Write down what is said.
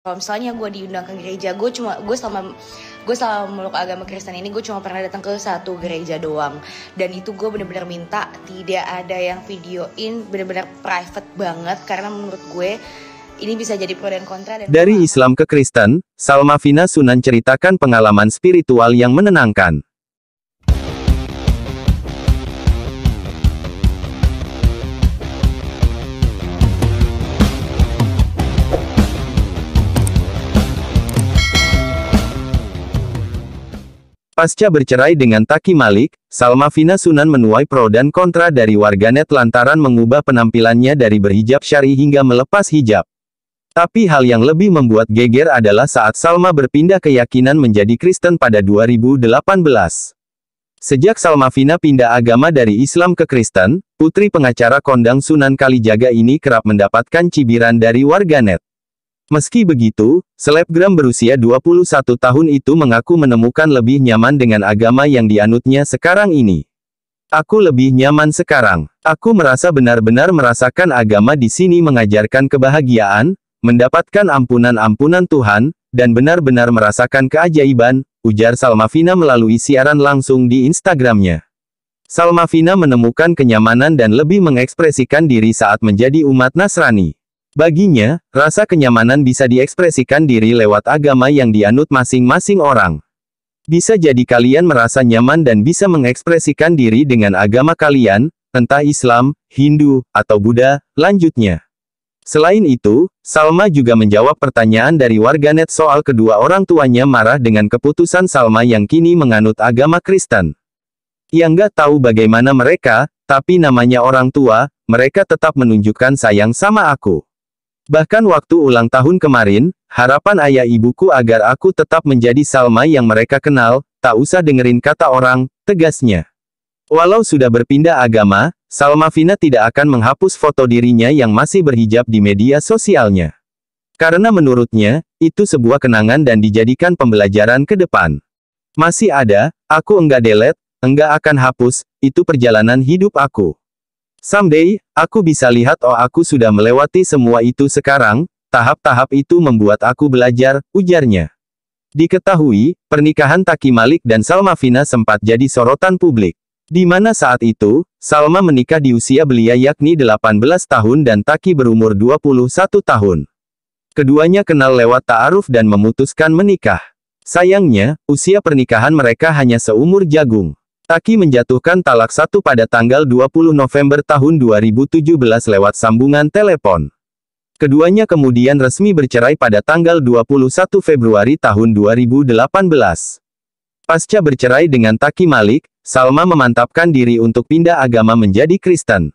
kalau misalnya gue diundang ke gereja gue cuma gue selama gue selama meluk agama Kristen ini gue cuma pernah datang ke satu gereja doang dan itu gue bener-bener minta tidak ada yang videoin bener-bener private banget karena menurut gue ini bisa jadi pro dan kontra dan Dari Islam ke Kristen, Salma Vina Sunan ceritakan pengalaman spiritual yang menenangkan. Pasca bercerai dengan Taki Malik, Salma Vina Sunan menuai pro dan kontra dari warganet lantaran mengubah penampilannya dari berhijab syari hingga melepas hijab. Tapi hal yang lebih membuat geger adalah saat Salma berpindah keyakinan menjadi Kristen pada 2018. Sejak Salma Vina pindah agama dari Islam ke Kristen, putri pengacara kondang Sunan Kalijaga ini kerap mendapatkan cibiran dari warganet. Meski begitu, selebgram berusia 21 tahun itu mengaku menemukan lebih nyaman dengan agama yang dianutnya sekarang ini. Aku lebih nyaman sekarang. Aku merasa benar-benar merasakan agama di sini mengajarkan kebahagiaan, mendapatkan ampunan-ampunan Tuhan, dan benar-benar merasakan keajaiban, ujar Salmavina melalui siaran langsung di Instagramnya. Salmavina menemukan kenyamanan dan lebih mengekspresikan diri saat menjadi umat Nasrani. Baginya, rasa kenyamanan bisa diekspresikan diri lewat agama yang dianut masing-masing orang. Bisa jadi kalian merasa nyaman dan bisa mengekspresikan diri dengan agama kalian, entah Islam, Hindu, atau Buddha, lanjutnya. Selain itu, Salma juga menjawab pertanyaan dari warganet soal kedua orang tuanya marah dengan keputusan Salma yang kini menganut agama Kristen. Ia nggak tahu bagaimana mereka, tapi namanya orang tua, mereka tetap menunjukkan sayang sama aku. Bahkan waktu ulang tahun kemarin, harapan ayah ibuku agar aku tetap menjadi Salma yang mereka kenal, tak usah dengerin kata orang, tegasnya. Walau sudah berpindah agama, Salma Vina tidak akan menghapus foto dirinya yang masih berhijab di media sosialnya. Karena menurutnya, itu sebuah kenangan dan dijadikan pembelajaran ke depan. Masih ada, aku enggak delete, enggak akan hapus, itu perjalanan hidup aku. Someday, aku bisa lihat oh aku sudah melewati semua itu sekarang, tahap-tahap itu membuat aku belajar, ujarnya. Diketahui, pernikahan Taki Malik dan Salma Vina sempat jadi sorotan publik. Di mana saat itu, Salma menikah di usia belia yakni 18 tahun dan Taki berumur 21 tahun. Keduanya kenal lewat ta'aruf dan memutuskan menikah. Sayangnya, usia pernikahan mereka hanya seumur jagung. Taki menjatuhkan talak satu pada tanggal 20 November tahun 2017 lewat sambungan telepon. Keduanya kemudian resmi bercerai pada tanggal 21 Februari tahun 2018. Pasca bercerai dengan Taki Malik, Salma memantapkan diri untuk pindah agama menjadi Kristen.